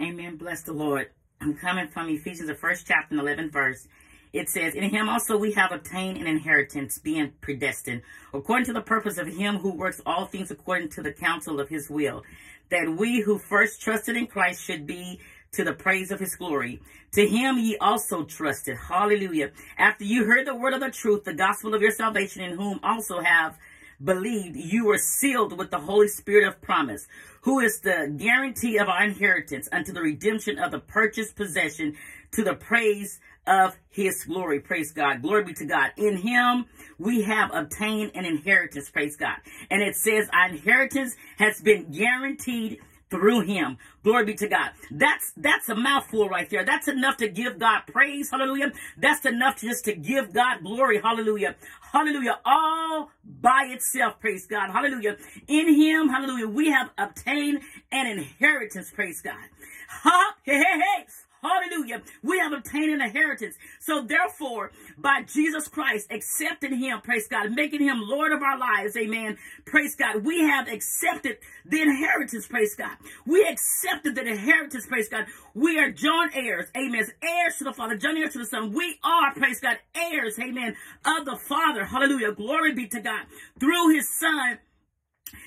Amen. Bless the Lord. I'm coming from Ephesians, the first chapter, and 11th verse. It says, In him also we have obtained an inheritance, being predestined, according to the purpose of him who works all things according to the counsel of his will, that we who first trusted in Christ should be to the praise of his glory. To him ye also trusted. Hallelujah. After you heard the word of the truth, the gospel of your salvation, in whom also have believed, you were sealed with the Holy Spirit of promise, who is the guarantee of our inheritance unto the redemption of the purchased possession to the praise of his glory. Praise God. Glory be to God. In him we have obtained an inheritance. Praise God. And it says our inheritance has been guaranteed through him. Glory be to God. That's that's a mouthful right there. That's enough to give God praise. Hallelujah. That's enough just to give God glory. Hallelujah. Hallelujah. All by itself. Praise God. Hallelujah. In him, hallelujah, we have obtained an inheritance. Praise God. Ha, hey, hey, hey. Hallelujah. We have obtained an inheritance. So therefore, by Jesus Christ, accepting him, praise God, making him Lord of our lives, amen. Praise God. We have accepted the inheritance, praise God. We accepted the inheritance, praise God. We are joint heirs, amen. Heirs to the Father, joint heirs to the Son. We are, praise God, heirs, amen, of the Father. Hallelujah. Glory be to God. Through his Son,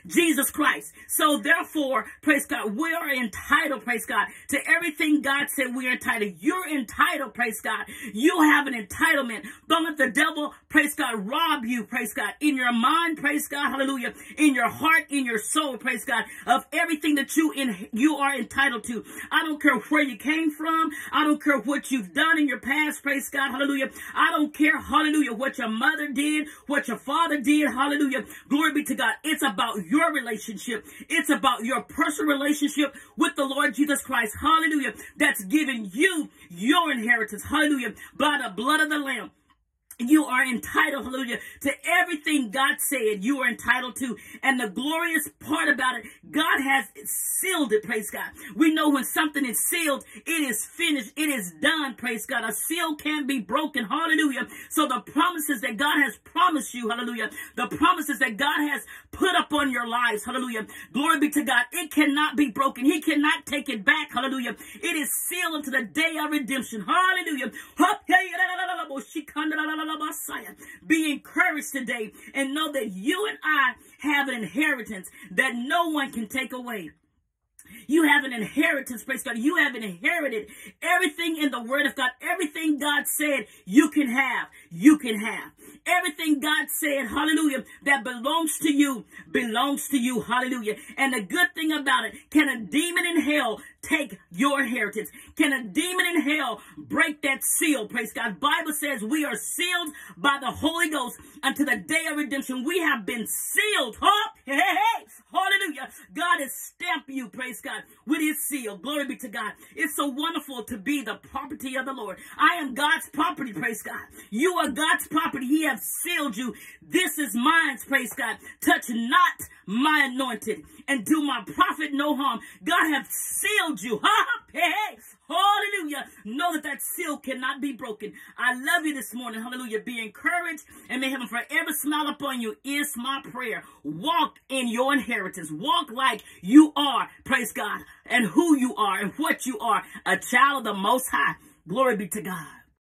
Jesus Christ. So therefore, praise God, we are entitled, praise God, to everything God said we are entitled. You're entitled, praise God. You have an entitlement. Don't let the devil, praise God, rob you, praise God, in your mind, praise God, hallelujah, in your heart, in your soul, praise God, of everything that you in you are entitled to. I don't care where you came from. I don't care what you've done in your past, praise God, hallelujah. I don't care, hallelujah, what your mother did, what your father did, hallelujah. Glory be to God. It's about your relationship. It's about your personal relationship with the Lord Jesus Christ. Hallelujah. That's giving you your inheritance. Hallelujah. By the blood of the Lamb. You are entitled, hallelujah, to everything God said you are entitled to. And the glorious part about it, God has sealed it, praise God. We know when something is sealed, it is finished, it is done, praise God. A seal can't be broken, hallelujah. So the promises that God has promised you, hallelujah, the promises that God has put upon your lives, hallelujah, glory be to God, it cannot be broken. He cannot take it back, hallelujah. It is sealed until the day of redemption, hallelujah. Be encouraged today and know that you and I have an inheritance that no one can take away. You have an inheritance, praise God. You have inherited everything in the Word of God. Everything God said you can have, you can have. Everything God said, hallelujah, that belongs to you, belongs to you, hallelujah. And the good thing about it, can a demon in hell take your inheritance? Can a demon in hell break that seal? Praise God. Bible says we are sealed by the Holy Ghost unto the day of redemption. We have been sealed. Huh? Hey, hey, hey. Hallelujah. God has stamped you, praise God, with his seal. Glory be to God. It's so wonderful to be the property of the Lord. I am God's property, praise God. You are God's property. He has sealed you. This is mine, praise God. Touch not my anointed and do my prophet no harm. God have sealed you. Hey, hallelujah. Know that that seal cannot be broken. I love you this morning. Hallelujah. Be encouraged and may heaven forever smile upon you is my prayer. Walk in your inheritance. Walk like you are, praise God, and who you are and what you are, a child of the Most High. Glory be to God.